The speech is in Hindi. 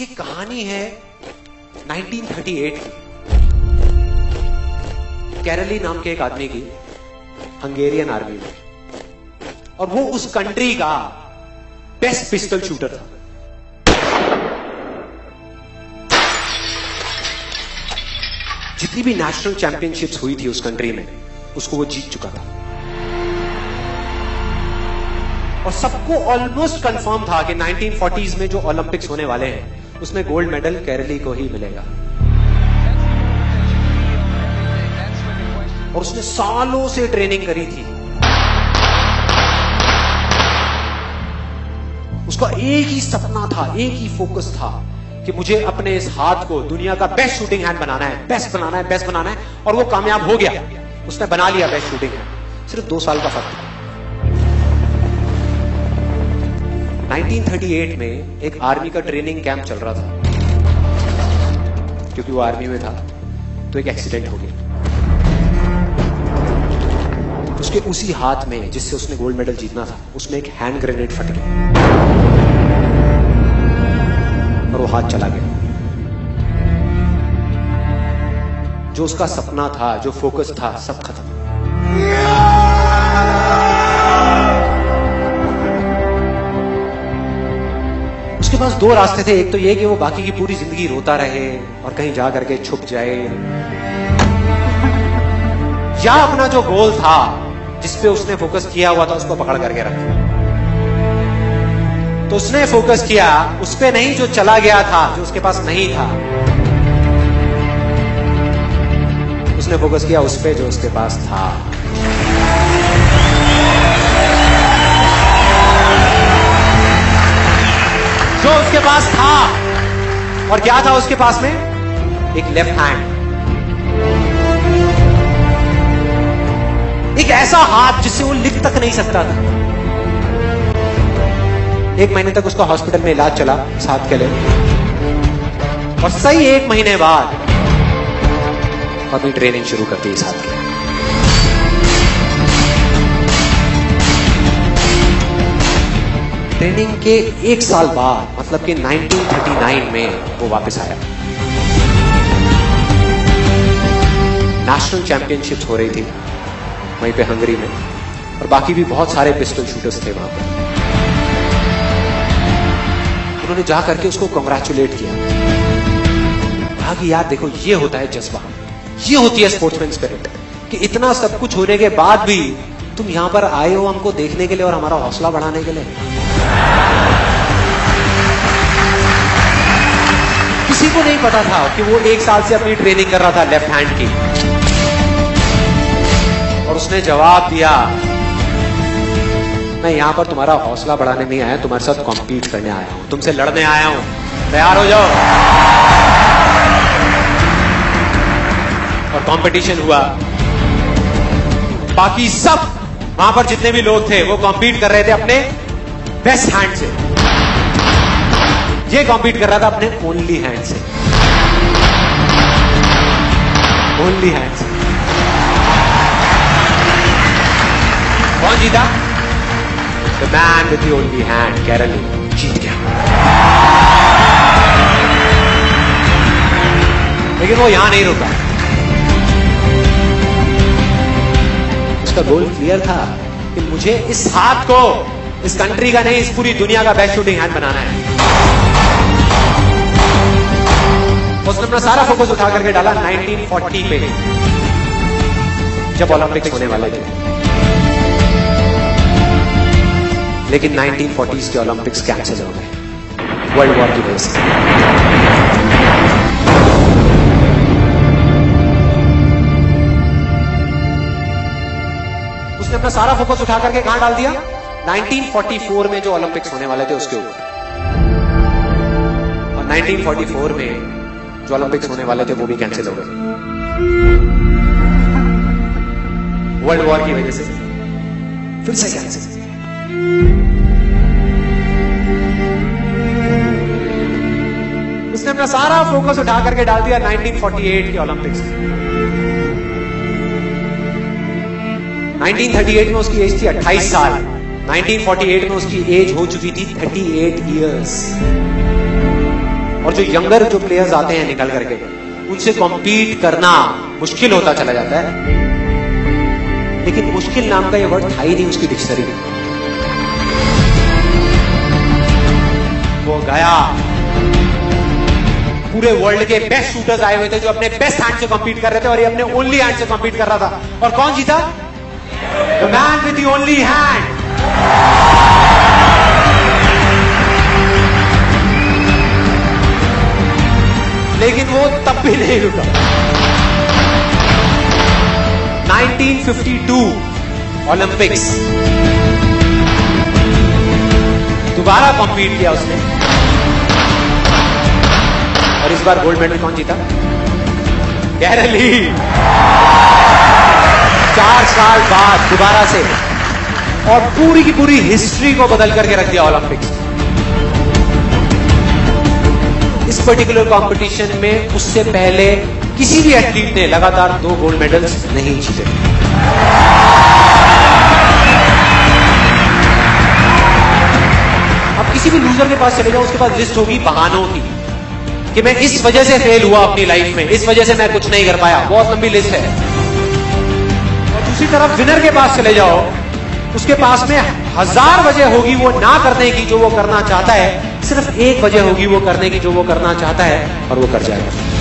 ये कहानी है 1938 की। कैरली नाम के एक आदमी की, हंगेरियन आर्मी में। और वो उस कंट्री का बेस्ट पिस्टल शूटर था। जितनी भी नेशनल चैंपियनशिप्स हुई थी उस कंट्री में, उसको वो जीत चुका था। और सबको ऑलमोस्ट कंफर्म था कि 1940s में जो ओलंपिक्स होने वाले हैं उसमें गोल्ड मेडल केरली को ही मिलेगा। और उसने सालों से ट्रेनिंग करी थी। उसका एक ही सपना था, एक ही फोकस था कि मुझे अपने इस हाथ को दुनिया का बेस्ट शूटिंग हैंड बनाना है बेस्ट बनाना है बेस्ट बनाना है, और वो कामयाब हो गया। उसने बना लिया बेस्ट शूटिंग हैंड सिर्फ़ दो साल का फ़र्क था। 1938 में एक आर्मी का ट्रेनिंग कैंप चल रहा था, क्योंकि वो आर्मी में था तो एक एक्सीडेंट हो गया। उसके उसी हाथ में, जिससे उसने गोल्ड मेडल जीतना था, उसमें एक हैंड ग्रेनेड फट गया और वो हाथ चला गया। जो उसका सपना था, जो फोकस था, सब खत्म। उसके पास दो रास्ते थे। एक तो ये कि वो बाकी की पूरी ज़िंदगी रोता रहे और कहीं जा करके छुप जाए। या अपना जो गोल था जिसपे उसने फोकस किया हुआ था, उसको पकड़ करके रखे। तो उसने फोकस किया, उस पर नहीं जो चला गया था, जो उसके पास नहीं था, उसने फोकस किया उस पे जो उसके पास था। जो उसके पास था। और क्या था उसके पास में? एक लेफ़्ट हैंड एक ऐसा हाथ जिससे वो लिख तक नहीं सकता था। एक महीने तक उसका हॉस्पिटल में इलाज चला इस हाथ के लिए। और सही एक महीने बाद, अपनी ट्रेनिंग शुरू करती इस हाथ की ट्रेनिंग के एक साल बाद मतलब कि 1939 में वो वापस आया। नेशनल चैंपियनशिप्स हो रही थी, वहीं पे हंगरी में, और बाकी भी बहुत सारे पिस्टल शूटर्स थे वहाँ पर उन्होंने जा करके उसको कंग्रेचुलेट किया। कहा कि यार देखो, ये होता है जज्बा। ये होती है स्पोर्ट्समैन स्पिरिट कि इतना सब कुछ होने के बाद भी तुम यहाँ पर आए हो हमको देखने के लिए और हमारा हौसला बढ़ाने के लिए। किसी को नहीं पता था कि वो एक साल से अपनी ट्रेनिंग कर रहा था लेफ़्ट हैंड की। और उसने जवाब दिया, मैं यहाँ पर तुम्हारा हौसला बढ़ाने नहीं आया, तुम्हारे साथ कॉम्पीट करने आया हूँ। तुमसे लड़ने आया हूँ। तैयार हो जाओ। और कंपटीशन हुआ। बाकी सब, वहाँ पर जितने भी लोग थे, वो कॉम्पीट कर रहे थे अपने बेस्ट हैंड से। ये कॉम्पीट कर रहा था अपने ओनली हैंड से। ओनली हैंड से। कौन जीता? The man with only hand Kairali जीत गया। लेकिन वो यहाँ नहीं रुका उसका गोल क्लियर था कि मुझे इस हाथ को, इस कंट्री का नहीं, इस पूरी दुनिया का बेस्ट शूटिंग हैंड बनाना है। अपना सारा फोकस उठा करके डाला 1940 पे। जब ओलंपिक्स होने वाले थे। लेकिन 1940s के ओलंपिक्स कैंसिल हो गए। वर्ल्ड वॉर की वजह से। उसने अपना सारा फोकस उठा करके कहाँ डाल दिया? 1944 में जो ओलंपिक्स होने वाले थे, उसके ऊपर। और 1944 में जो ओलंपिक्स होने वाले थे, वो भी कैंसिल हो गए। वर्ल्ड वॉर की वजह से। फिर से कैंसिल उसने अपना सारा फोकस उठा करके डाल दिया 1948 के ओलंपिक्स में। 1938 में उसकी एज थी 28 साल। 1948 में उसकी एज हो चुकी थी 38 इयर्स और जो यंगर जो प्लेयर्स आते हैं निकल करके, उनसे कॉम्पीट करना मुश्किल होता चला जाता है। लेकिन मुश्किल नाम का ये वर्ड था ही नहीं उसकी डिक्शनरी में। वो गया। पूरे वर्ल्ड के बेस्ट शूटर्स आए हुए थे जो अपने बेस्ट हैंड से कम्पीट कर रहे थे और ये अपने ओनली हैंड से कम्पीट कर रहा था। और कौन जीता? मैन विथ ओनली हैंड लेकिन वो तब भी नहीं रुका। 1952 ओलंपिक्स। दोबारा कॉम्पीट किया उसने। और इस बार गोल्ड मेडल कौन जीता? कैरली चार साल बाद दोबारा से। और पूरी की पूरी हिस्ट्री को बदल करके रख दिया ओलंपिक्स पर्टिकुलर कंपटीशन में उससे पहले किसी भी एथलीट ने लगातार दो गोल्ड मेडल्स नहीं जीते। अब किसी भी लूजर के पास चले जाओ, उसके पास लिस्ट होगी बहानों की कि मैं इस वजह से फेल हुआ अपनी लाइफ में, इस वजह से मैं कुछ नहीं कर पाया। बहुत लंबी लिस्ट है। और दूसरी तरफ़ विनर के पास चले जाओ, उसके पास में हज़ार वजह होगी वो ना करने की जो वो करना चाहता है, सिर्फ़ एक वजह होगी वो करने की जो वो करना चाहता है, और वो कर जाएगा।